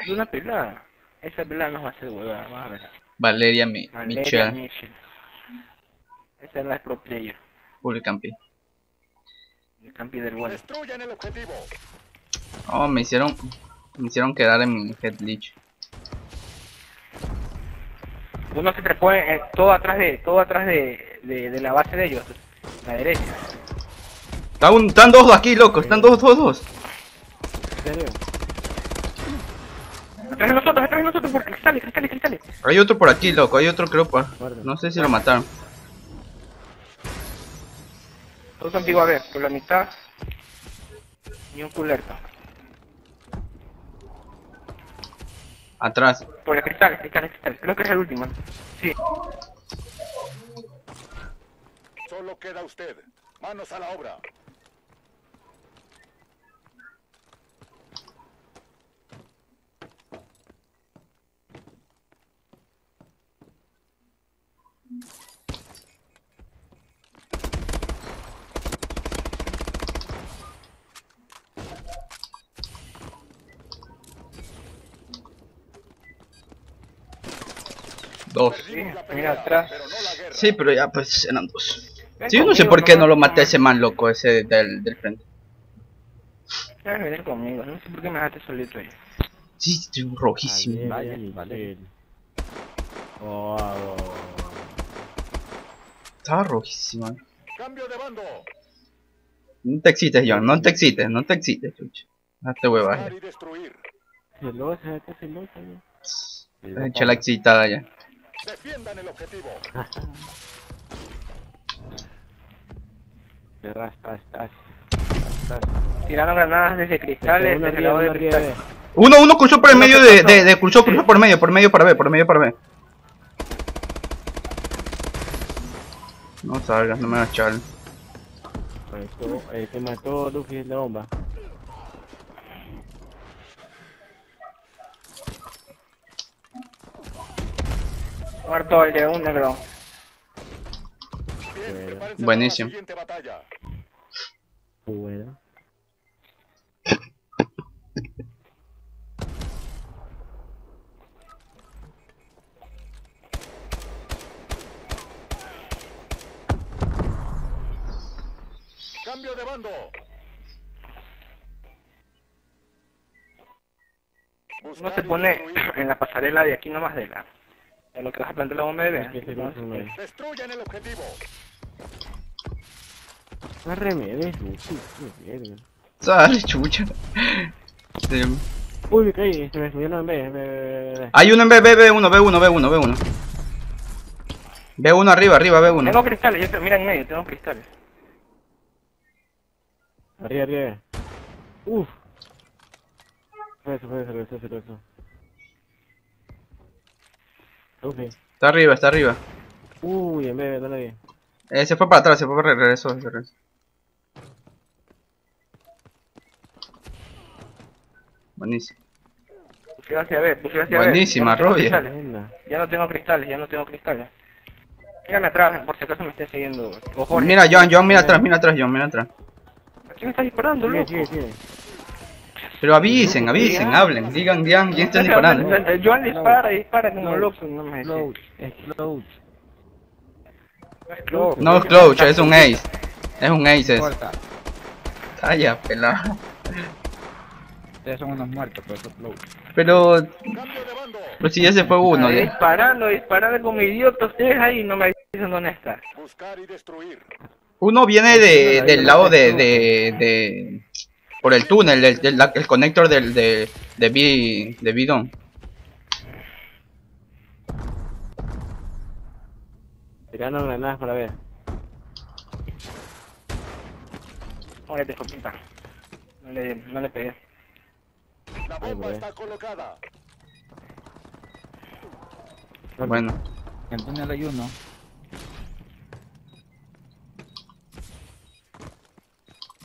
Es una pelada. Esa pelada nos va a hacer huevada, vamos a ver. Valeria Mi Valeria Michel. Mitchell. Esa es la pro player. Full campi. El campi del bueno. Destruyan el objetivo. Oh, me hicieron. Me hicieron quedar en mi head glitch. Uno se trepó en- todo atrás de todo atrás de, de, de la base de ellos. La derecha. Está un- Están dos aquí, loco. Están dos, dos, dos. ¿En serio? Atrás de nosotros, atrás de nosotros, por cristales, cristales, cristales. Hay otro por aquí, loco. Hay otro, creo. pa- Guarda. No sé si lo mataron. Todos contigo a ver, por la mitad. Y un culerto. Atrás. Por el cristal, cristal, cristal. Creo que es el último. Sí. Solo queda usted. Manos a la obra. Dos. Sí, mira atrás. Sí, pero ya pues eran dos. Ven Sí, yo no sé por qué no lo maté a ese man, loco. Ese del, del frente. Debes venir conmigo, no sé por qué me dejaste solito ahí. Sí, estoy rojísimo. Valeria Michel. Oh, oh, oh. Estaba rojísimo. Cambio de bando. No te excites, John. No te excites. No te excites, chucha. Date huevas. Buscar y destruir. Celosa, está celosa. ya. Echa la excitada ya. Defiendan el objetivo. Raspas, estás. Tiraron granadas desde cristales, desde el lado de cristales. Uno, uno cruzó por el medio de, de, de cruzó, cruzó por medio, por medio para ver, por medio para ver. No salgas, no me hagas chal. Que mató Luffy es la bomba. Muerto el de un negro. Bien, Bueno. Buenísimo. Buena. Cambio de bando. Uno se pone en la pasarela de aquí nomás de la... De lo que vas a plantar la bomba de güey. Destruyan el objetivo. No remedes, Luffy. qué verga. Sale, chucha. Sí. Uy, me caí, se me subió en B. ve, ve, ve, ve. Hay uno en B, B, B1, B1, B1, B1. B1 arriba, arriba, Tengo B1. cristales, yo te, mira en medio, tengo cristales. Arriba, arriba. Uf. Fue eso, fue eso, fue eso, fue eso. Está arriba, está arriba. Uy, en B, no la vi. Eh, se fue para atrás, se fue para regresó, se regresó. Buenísimo. Hacia B, pusieron hacia B. Buenísima, Ya no tengo cristales. Ya no tengo cristales, ya no tengo cristales. Mírame atrás, por si acaso me esté siguiendo. Mira, John, John, mira atrás, mira atrás, John, mira atrás. ¿A quién me está disparando, Sigue, loco? sigue, sigue. Pero avisen, avisen, hablen, digan, digan quién está disparando. Joan dispara, dispara como loco, no me es Cloud. No es Clouch, es un ace. Es un ace. Es. Calla, pelado. Ustedes son unos muertos, pero eso flow. Pero, pues si ya se fue uno, ya. disparando, disparando como idiota ustedes ahí, no me dicen dónde está. Buscar y destruir. Uno viene de, del lado de, de, de, por el túnel, el, el, el conector del, de, de, B, de bidón. Tirando granadas para ver. Muérete, copita. No le, no le pegué. La bomba está colocada. Bueno, En el túnel hay uno.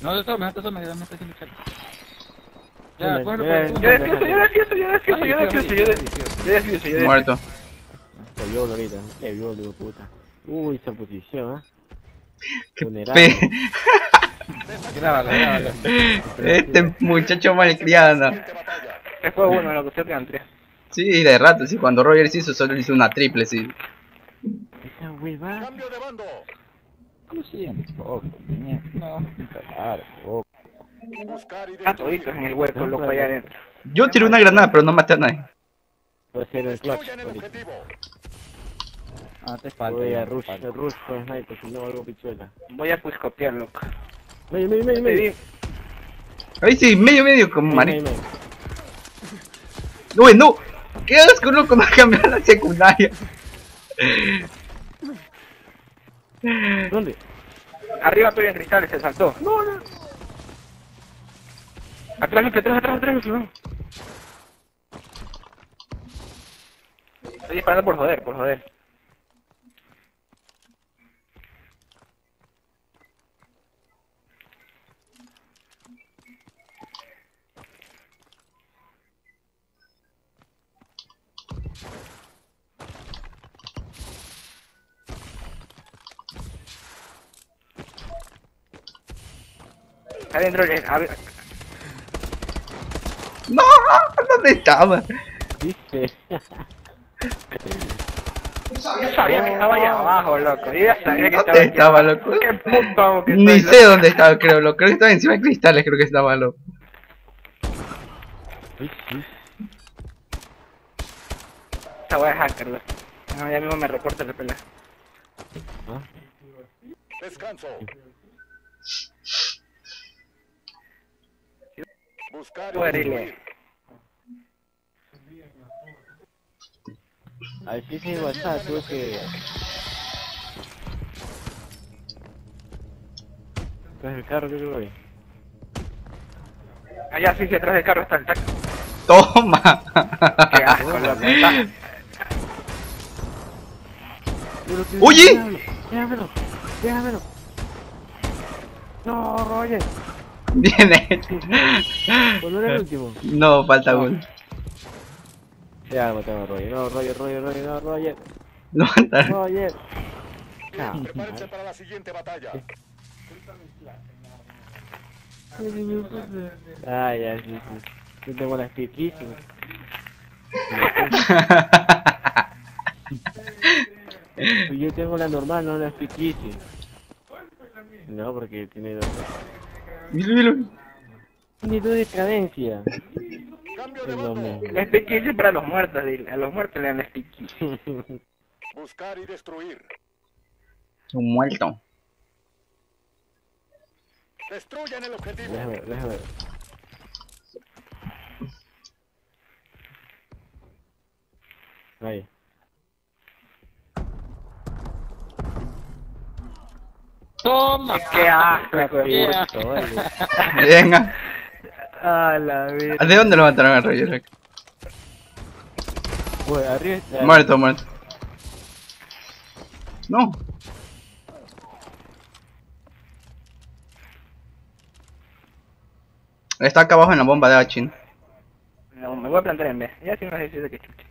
No te tomes, no te tomes, dame este chale. Ya, cógelo. Yo yo yo yo muerto. Se vio ahorita. Se vio, digo, puta. Uy, esa posición. Qué Vulnerable. pe- Grábalo, grábalo. Este muchacho malcriado. Batalla. Que fue uno, lo que usted quedan tres. Sí, de rato, sí. Cuando Rogers hizo, solo hizo una triple, sí. Esa hueva. Cambio de bando. ¿Cómo se llama? Poco, tenía- No, claro, poco. Destruir. toditos en el hueco, loco, allá adentro. Yo tiré una granada, pero no maté a nadie. Puede ser el clutch. Ah, te falta. Voy a ya, rush, a rush con sniper, si no algo pichuela. Voy a copiar, loco. Medio, medio, medio, medio. di- Ahí sí, medio, medio, como Medio, mari. medio, medio. No, no. ¿Qué asco, loco? No cambiar la secundaria. ¿Dónde? Arriba tuyo en cristales, se saltó. No, no. Atrás, atrás, atrás, atrás, no. Estoy disparando por joder, por joder. Adentro, eh, a ver, No, ¿dónde estaba? ¿Viste? Yo sabía que estaba allá abajo, loco. Yo ya sabía que estaba ¿Dónde estaba, abajo. loco? Qué puto que Ni sé loco. dónde estaba, creo. Lo creo que estaba encima de cristales, creo que estaba, loco. Uy, sí. Esa wea es hacker, loco. No, ya mismo me reporta el pelea. ¿Ah? Descanso. Buscar y. Al sí sí WhatsApp tuve que... Tras el carro que voy. Allá sí, sí, atrás del carro está el tac. Toma. Qué asco. Está- Oye. Déjamelo, déjamelo. No, Roger. Viene. Pues no era el último. No, falta uno. Ya matamos a Roger. No, Roger, Roger, Roger, no, Roger. No. Roger. Ah, Prepárense para la siguiente batalla. Ah, ya, sí, sí. Yo tengo las piquísimas. Yo tengo la normal, no las piquísimas. No, porque tiene dos. Dos de cadencia. Es. La speakeasy para los muertos, dile. A los muertos le dan la. Buscar y destruir. Un muerto. Destruyan el objetivo. Déjame ver, déjame ver. Ahí. Toma. Qué asco, Qué. Venga. A la vida. ¿De dónde lo mataron a Roger? Uy, arriba está. Muerto, muerto. No. Está acá abajo en la bomba de Achin. No, me voy a plantar en B. Ya sí me dice que chucha.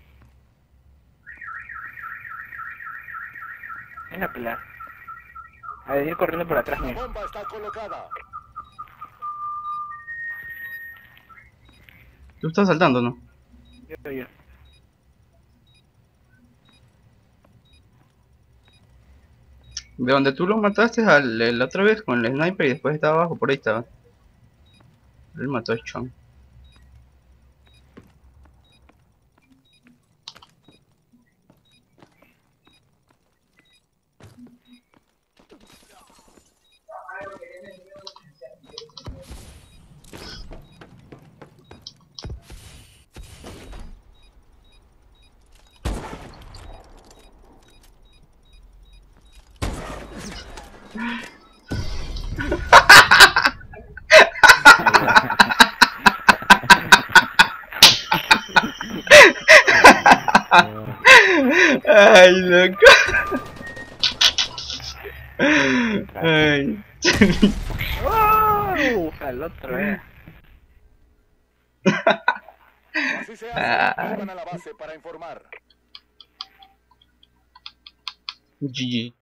Es la pelada. A ver, ir corriendo por atrás mío. bomba está colocada. Tú estás saltando, ¿no? Yo soy yo. De donde tú lo mataste al, la otra vez con el sniper y después estaba abajo, por ahí estaba. Él mató a Chon. Ay, loco. Ay. ¡Oh! Al otro, eh. Así se hace. A la base para informar. GG.